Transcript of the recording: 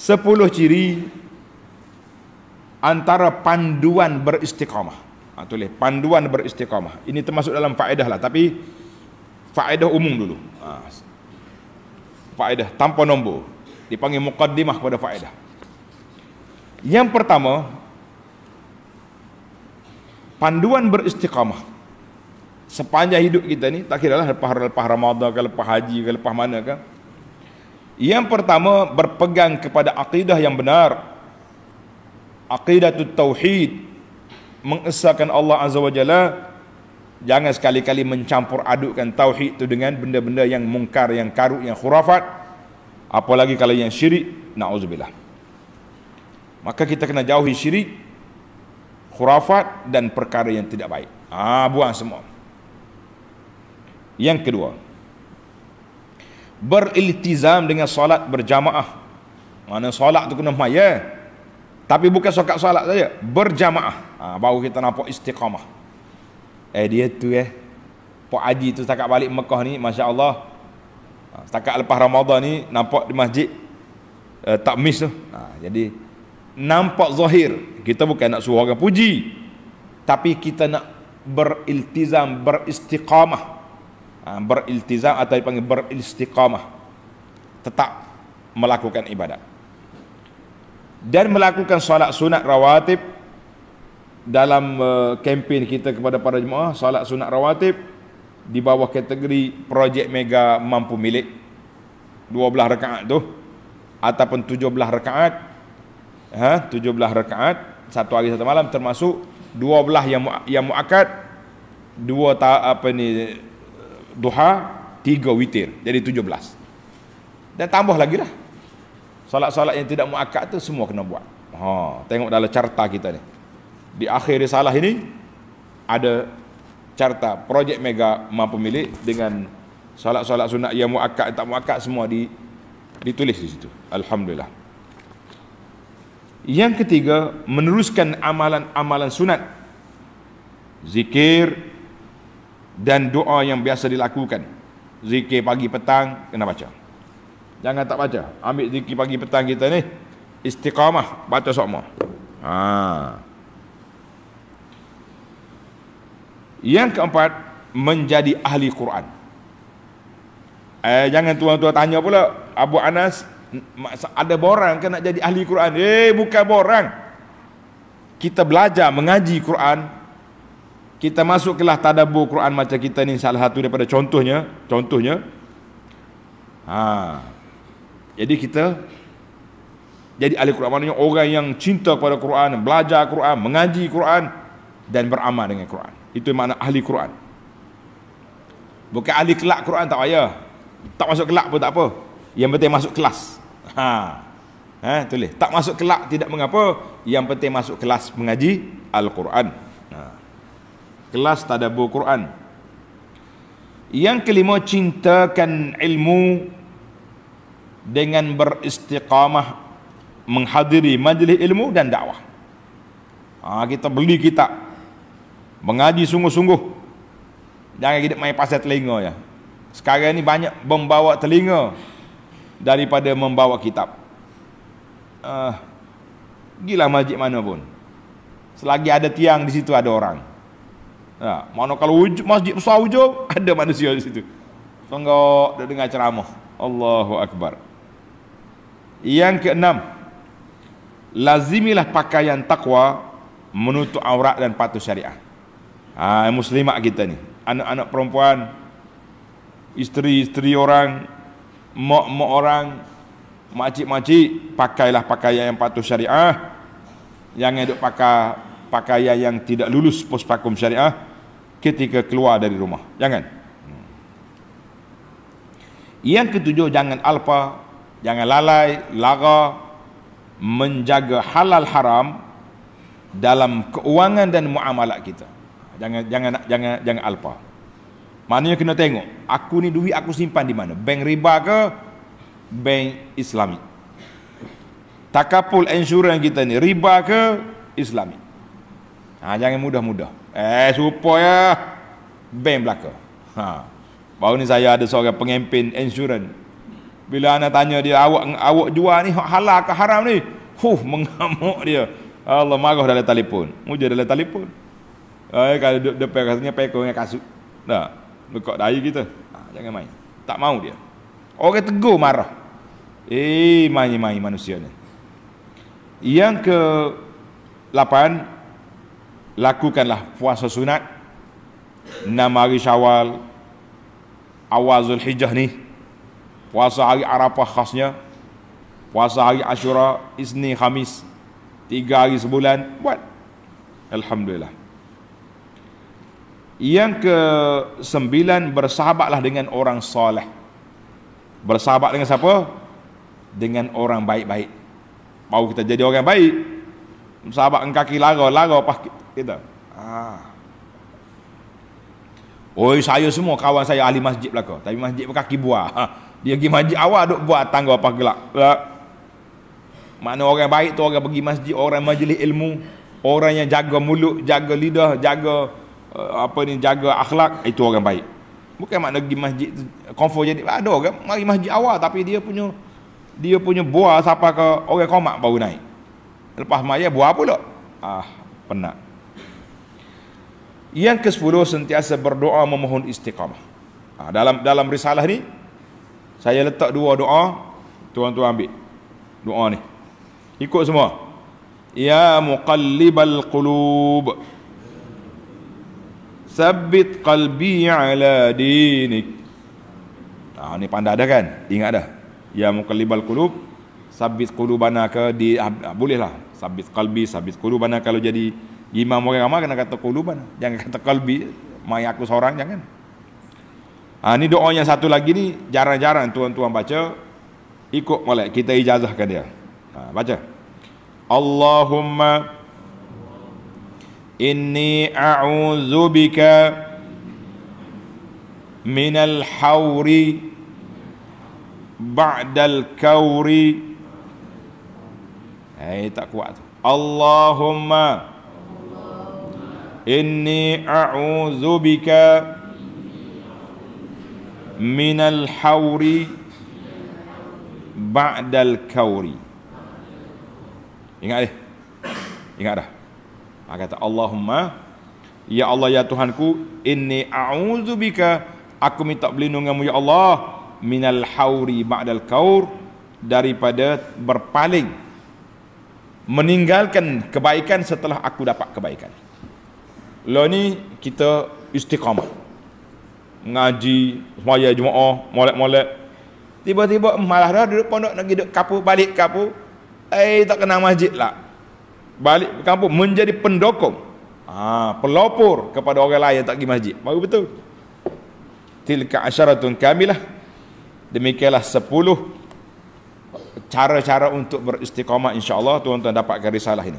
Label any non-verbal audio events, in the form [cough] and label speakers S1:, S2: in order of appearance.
S1: Sepuluh ciri antara panduan beristiqamah. Ha, tulis panduan beristiqamah. Ini termasuk dalam faedah lah tapi faedah umum dulu. Ha. Faedah tanpa nombor. Dipanggil muqaddimah kepada faedah. Yang pertama panduan beristiqamah. Sepanjang hidup kita ni tak kira lah lepas lepas Ramadan ke lepas haji ke lepas mana ke. Yang pertama berpegang kepada akidah yang benar. Aqidatut tauhid. Mengesahkan Allah azza wajalla jangan sekali-kali mencampur adukkan tauhid itu dengan benda-benda yang mungkar yang karut yang khurafat. Apalagi kalau yang syirik. Naudzubillah. Maka kita kena jauhi syirik khurafat dan perkara yang tidak baik. Ah buang semua. Yang kedua beriltizam dengan solat berjamaah mana solat tu kena maya tapi bukan sokat solat saja, berjamaah. Ha, baru kita nampak istiqamah. Eh dia tu eh. Pak Haji tu setakat balik Mekah ni, Masya Allah. Ha, setakat lepas Ramadan ni, nampak di masjid. Uh, tak miss tu. Ha, jadi, nampak zahir. Kita bukan nak suruh orang puji. Tapi kita nak beriltizam, beristiqamah. Ha, beriltizam atau dipanggil beristiqamah. Tetap melakukan ibadat dan melakukan solat sunat rawatib dalam uh, kempen kita kepada para jemaah solat sunat rawatib di bawah kategori projek mega mampu milik 12 rakaat tu ataupun 17 rakaat ha 17 rakaat satu hari satu malam termasuk 12 yang yang muakkad dua ta, apa ni duha tiga witir jadi 17 dan tambah lagi lah Salat-salat yang tidak muakkad tu semua kena buat. Ha, tengok dalam carta kita ni. Di akhir risalah ini ada carta projek mega mampu milik dengan salat-salat sunat yang muakkad tak muakkad semua di ditulis di situ. Alhamdulillah. Yang ketiga, meneruskan amalan-amalan sunat. Zikir dan doa yang biasa dilakukan. Zikir pagi petang kena baca. Jangan tak baca. Ambil zikir pagi petang kita ni. Istiqamah. Baca semua. Ha. Yang keempat. Menjadi ahli Quran. Eh, jangan tuan-tuan tanya pula. Abu Anas. Ada borang ke nak jadi ahli Quran? Eh, bukan borang. Kita belajar mengaji Quran. Kita masuk kelas tadabur Quran macam kita ni salah satu daripada contohnya. Contohnya. Ha. Jadi kita jadi ahli Quran maknanya orang yang cinta kepada Quran, belajar Quran, mengaji Quran dan beramal dengan Quran. Itu makna ahli Quran. Bukan ahli kelak Quran tak payah. Tak masuk kelak pun tak apa. Yang penting masuk kelas. Ha. Ha, tulis. Tak masuk kelak tidak mengapa. Yang penting masuk kelas mengaji Al-Quran. Kelas tadabbur Quran. Yang kelima cintakan ilmu dengan beristiqamah menghadiri majlis ilmu dan dakwah. Ha, kita beli kitab mengaji sungguh-sungguh. Jangan kita main pasal telinga ya. Sekarang ni banyak membawa telinga daripada membawa kitab. Uh, gila majlis mana pun. Selagi ada tiang di situ ada orang. Ya, mana kalau wujud masjid besar wujud [laughs] ada manusia di situ. Tengok dia dengar ceramah. Allahu akbar. Yang keenam, lazimilah pakaian takwa menutup aurat dan patuh syariah. Ha, muslimat kita ni, anak-anak perempuan, isteri-isteri orang, mak-mak orang, makcik-makcik, pakailah pakaian yang patuh syariah. Jangan duk pakai pakaian yang tidak lulus puspakum syariah ketika keluar dari rumah. Jangan. Hmm. Yang ketujuh, jangan alpa jangan lalai, lara menjaga halal haram dalam keuangan dan muamalat kita. Jangan jangan jangan jangan alpa. Maknanya kena tengok, aku ni duit aku simpan di mana? Bank riba ke bank Islami? Takapul insurans kita ni riba ke Islami? Ha, jangan mudah-mudah. Eh supaya bank belaka. Ha. Baru ni saya ada seorang pengempin insurans Bila anak tanya dia awak awak jual ni halal ke haram ni? Huh [laughs] mengamuk dia. Allah marah dalam telefon. Muja dalam telefon. Eh kalau duduk depan katanya pekor dengan kasut. Tak. Lekak dahi kita. Ha, jangan main. Tak mau dia. Orang tegur marah. Eh main-main manusia ni. Yang ke 8 lakukanlah puasa sunat. 6 hari Syawal awal Zulhijjah ni puasa hari Arafah khasnya puasa hari Ashura Isni Khamis tiga hari sebulan buat. Alhamdulillah. Yang ke sembilan bersahabatlah dengan orang soleh. Bersahabat dengan siapa? dengan orang baik-baik. Mau kita jadi orang baik sahabat kaki lara lara kita. Ah. Oi saya semua kawan saya ahli masjid belaka. Tapi masjid berkaki buah. Ha. dia pergi masjid awal duk buat tangga apa gelak. Mana orang baik tu orang pergi masjid orang majlis ilmu orang yang jaga mulut jaga lidah jaga uh, apa ni jaga akhlak itu orang baik. Bukan makna pergi masjid konfor jadi ada orang mari masjid awal tapi dia punya dia punya buah siapa ke orang komak baru naik. Lepas maya buah pula. Ah penat yang ke-10 sentiasa berdoa memohon istiqamah ah, dalam dalam risalah ni saya letak dua doa tuan-tuan ambil doa ni Ikut semua. Ya muqallibal qulub. Sabbit qalbi ala dinik. Ah ni pandai dah kan? Ingat dah. Ya muqallibal qulub. Sabbit qulubana ke di ah, boleh lah. Sabbit qalbi, sabbit qulubana kalau jadi imam orang ramai kena kata quluban. Jangan kata qalbi. Mai aku seorang jangan. Ah ni doa yang satu lagi ni jarang-jarang tuan-tuan baca. Ikut molek kita ijazahkan dia. Ha, baca. Allahumma inni a'udzu bika min al-hawri ba'da al-kawri Eh tak kuat tu. Allahumma inni a'udzu bika min al-hawri ba'da al-kawri Ingat dia. Ingat dah. Ha, kata Allahumma ya Allah ya Tuhanku inni a'udzubika aku minta perlindunganmu ya Allah minal hauri ba'dal kaur daripada berpaling meninggalkan kebaikan setelah aku dapat kebaikan. Lo ni kita istiqamah. Ngaji, semaya Jumaat, molek-molek. Tiba-tiba malah dah duduk pondok nak duduk kapur balik kapur Eh tak kenal masjid lah. Balik kampung menjadi pendokong. Ha, pelopor kepada orang lain yang tak pergi masjid. Baru betul. Tilka asyaratun kamilah. Demikianlah sepuluh cara-cara untuk beristiqamah insya-Allah tuan-tuan dapatkan risalah ini.